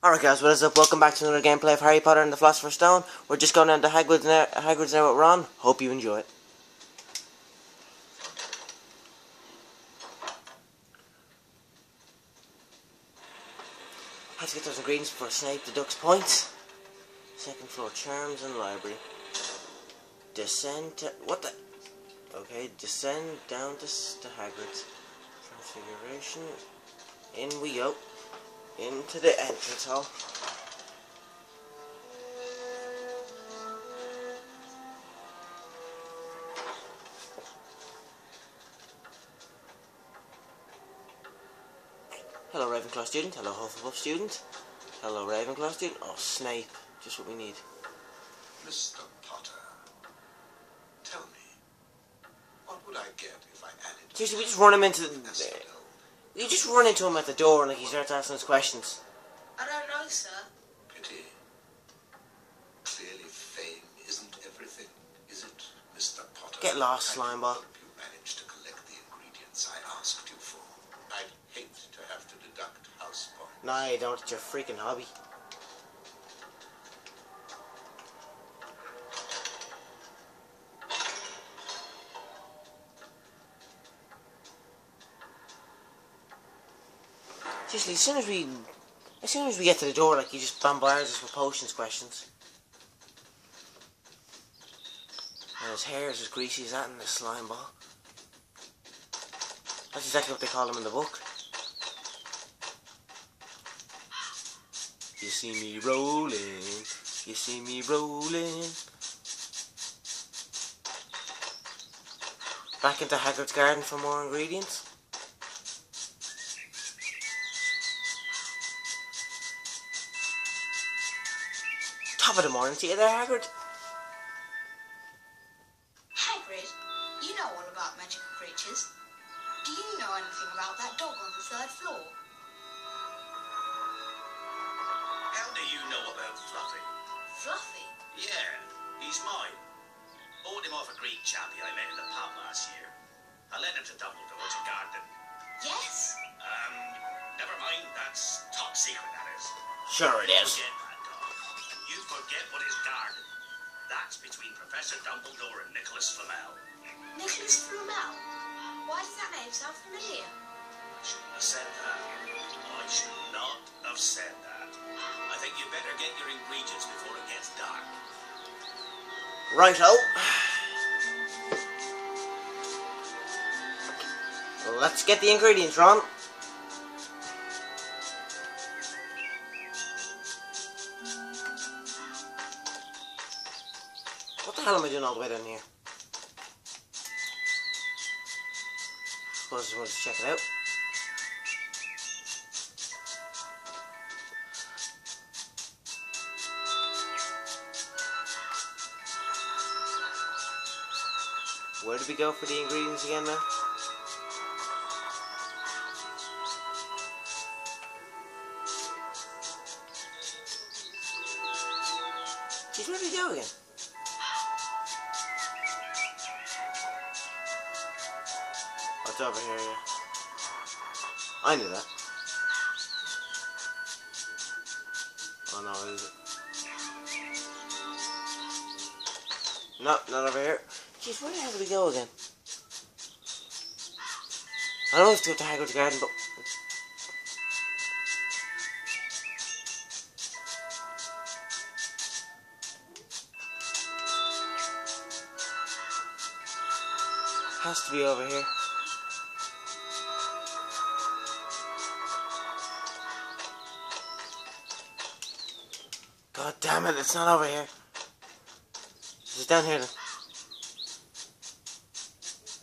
Alright guys, what is up? Welcome back to another gameplay of Harry Potter and the Philosopher's Stone. We're just going down to Hagrid's now, Hagrid's now with Ron. Hope you enjoy it. Have to get those ingredients before Snape deducts points. Second floor charms and library. Descend to... What the... Okay, descend down to, to Hagrid's. Transfiguration. In we go. Into the entrance hall. Hello Ravenclaw student, hello Hufflepuff student, hello Ravenclaw student. Oh, Snape, just what we need. Mr. Potter, tell me, what would I get if I added Seriously, we just run him into the... Asphodel? You just run into him at the door and like he starts asking us questions. I don't know, sir. Pity. Clearly fame isn't everything, is it, Mr. Potter? Get lost, I Slimeball. hope you managed to collect the ingredients I asked you for. I'd hate to have to deduct house points. Nah, you don't. It's your freaking hobby. Seriously, as soon as we, as soon as we get to the door, like he just bombards us with potions questions. And his hair is as greasy as that in the slime ball. That's exactly what they call him in the book. You see me rolling, you see me rolling. Back into Hagrid's garden for more ingredients. Top of the morning to you there, Hagrid. Hagrid, you know all about magical creatures. Do you know anything about that dog on the third floor? How do you know about Fluffy? Fluffy? Yeah, he's mine. Bought him off a Greek chappie I met in the pub last year. I lent him to Dumbledore to guard them. Yes. Um, never mind, that's top secret, that is. Sure it is. Forget that dog. You forget what is guarded. That's between Professor Dumbledore and Nicholas Flamel. Nicholas Flamel. Why does that name sound familiar? I shouldn't have said that. I should not have said that. I think you better get your ingredients before it gets dark. Righto. Let's get the ingredients, Ron. I doing all the way down here? Suppose I just wanted to check it out. Where did we go for the ingredients again? Jeez, where did we go again? Here, yeah. I knew that. Oh no, is it? No, not over here. Jeez, where the hell did we go again? I don't have to go to Hagrid's garden, but... Has to be over here. Damn it, it's not over here. Is it down here?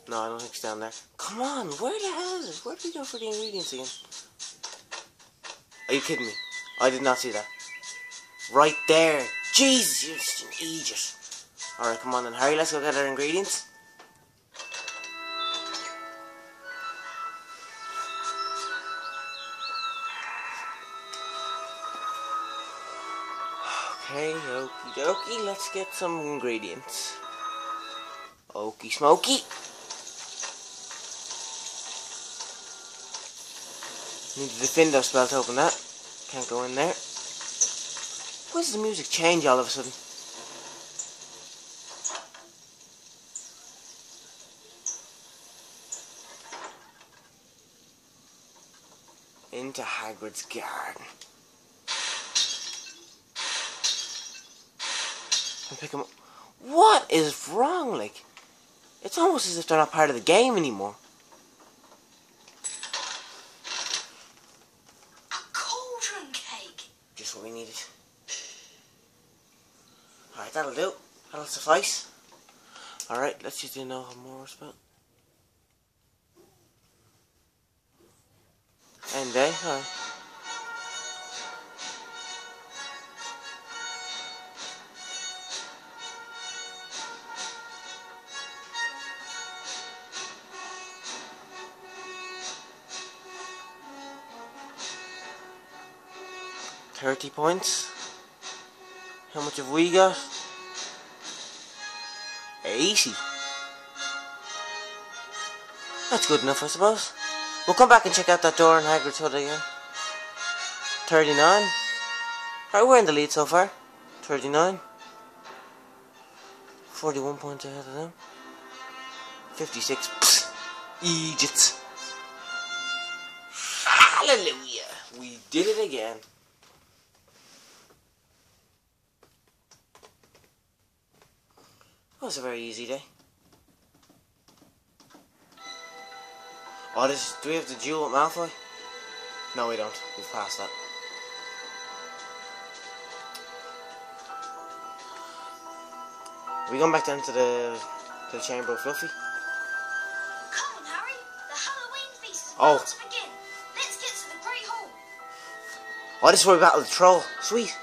No, I don't think it's down there. Come on, where the hell is it? Where did we go for the ingredients again? Are you kidding me? Oh, I did not see that. Right there. Jesus, you're an idiot. Alright, come on then, Harry, let's go get our ingredients. Okay, okie dokie, let's get some ingredients. Okie smoky. Need the Defendo spell to open that. Can't go in there. Why does the music change all of a sudden? Into Hagrid's garden. and pick them up. What is wrong? Like, it's almost as if they're not part of the game anymore. A cauldron cake. Just what we needed. Alright, that'll do. That'll suffice. Alright, let's just do now more about. And there, uh, 30 points. How much have we got? 80. That's good enough, I suppose. We'll come back and check out that door in Hagrid's Hut again. 39. Right, we're in the lead so far. 39. 41 points ahead of them. 56. Psst, Egypt. Hallelujah. We did it again. That was a very easy day. Oh, this, do we have the duel with Malfoy? No, we don't. We've passed that. Are we going back down to the to the chamber of Fluffy? Come on, Harry. The Halloween feast is Oh. about to begin. Let's get to the Great Hall. Oh, this is where we battle the troll. Sweet.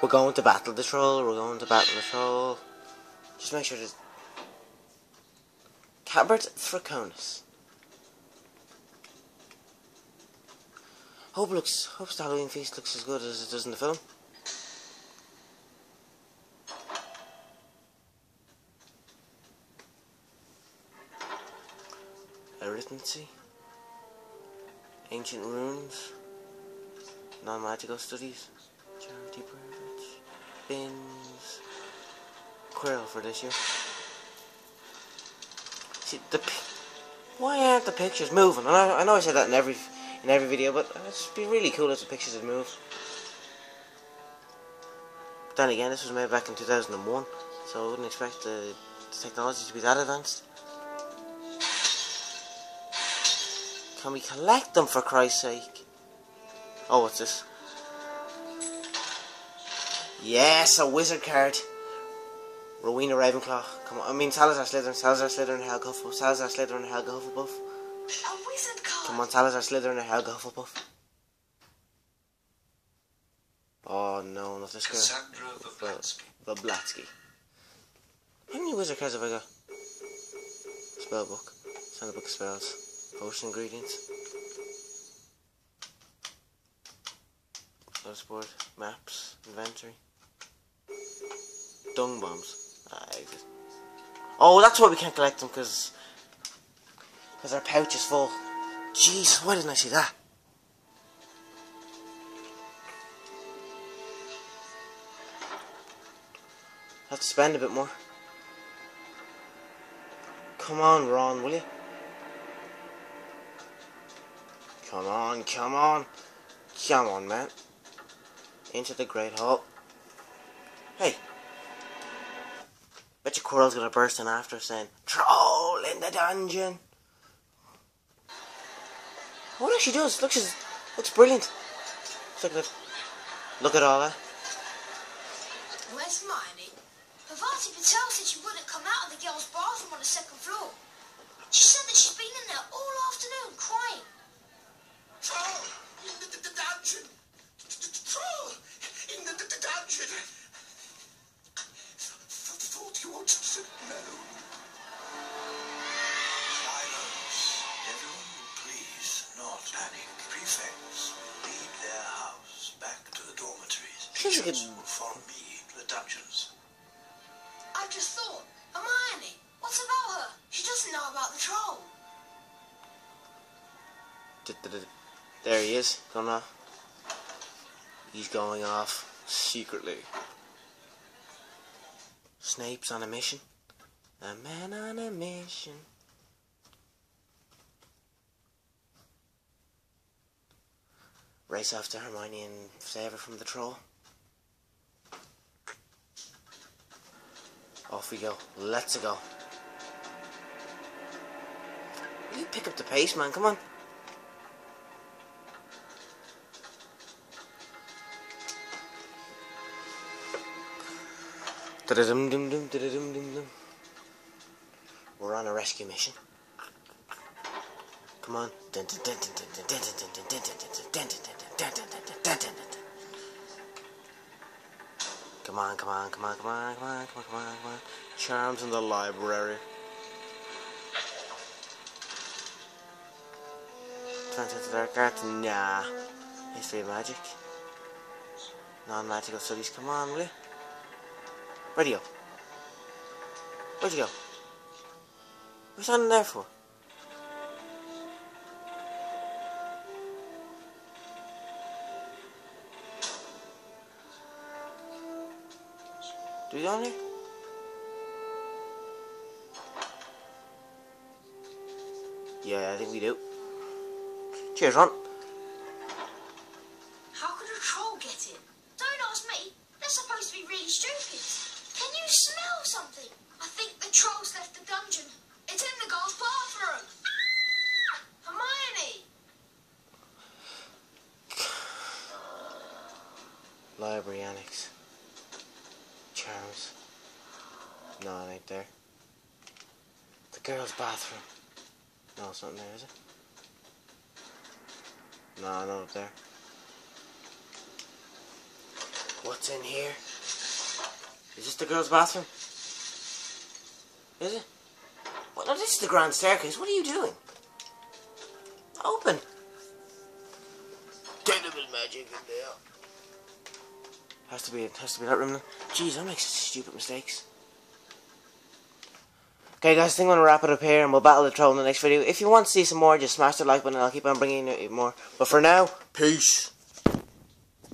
We're going to battle the troll. We're going to battle the troll. Just make sure there's Cabert Thraconus. Hope looks. Hope the Halloween feast looks as good as it does in the film. Arithmancy. Ancient runes. Non-magical studies. Charity. Bins. Quirrell for this year. See the. Why aren't the pictures moving? I know, I know I said that in every in every video, but it'd be really cool if the pictures would move. But then again, this was made back in 2001, so I wouldn't expect the, the technology to be that advanced. Can we collect them for Christ's sake? Oh, what's this? Yes, a wizard card. Rowena Ravenclaw. Come on, I mean Salazar Slytherin, Salazar Slytherin, Helga Hufflepuff, Salazar Slytherin, Helga Hufflepuff. A wizard card. Come on, Salazar Slytherin, Helga Hufflepuff. Oh no, not this girl. Cassandra Vablatsky. Bablatsky. How many wizard cards have I got? Spellbook. Standard book of spells. Potion ingredients. Notice board. Maps. Inventory. Dung bombs. Ah. Oh, that's why we can't collect them, because... Because our pouch is full. Jeez, why didn't I see that? Have to spend a bit more. Come on, Ron, will you? Come on, come on. Come on, man. Into the Great Hall. Hey. Bet your Quirrell's gonna burst in after saying, Troll in the dungeon. What actually does? Looks as, looks brilliant. Look at it. Look at all that. Where's Hermione? Parvati Patil said she wouldn't come out of the girls' bathroom on the second floor. She said that she's been in there all afternoon crying. Troll in the, the, the dungeon. Troll in the, the, the dungeon. Wanted to. Silence. Everyone please not panic. Prefects lead their house back to the dormitories. Will follow me to the dungeons. I just thought, Hermione, what's about her? She doesn't know about the troll. There he is. Off. He's going off secretly. Snape's on a mission. A man on a mission. Race to Hermione and save her from the troll. Off we go. Let's go. You pick up the pace, man. Come on. We're on a rescue mission. Come on. Come on, come on, come on, come on, come on, come on, come on, come on. Charms in the library. Turns into dark arts? Nah. History of magic. Non-magical studies. Come on, will you? Where'd you go? Where'd you go? What's standing there for? Do you in there? Yeah, I think we do. Cheers, Ron. How could a troll get in? Don't ask me. They're supposed to be really stupid. Trolls left the dungeon. It's in the girls' bathroom. Ah! Hermione! Library annex. Charms. No, it ain't there. The girls' bathroom. No, it's not there, is it? No, not up there. What's in here? Is this the girls' bathroom? Is it? Well, no, this is the grand staircase. What are you doing? Open. Terrible magic in there. Has to be. It has to be that room. Then. Jeez, I make such stupid mistakes. Okay, guys, I think I'm gonna wrap it up here, and we'll battle the troll in the next video. If you want to see some more, just smash the like button, and I'll keep on bringing you more. But for now, peace.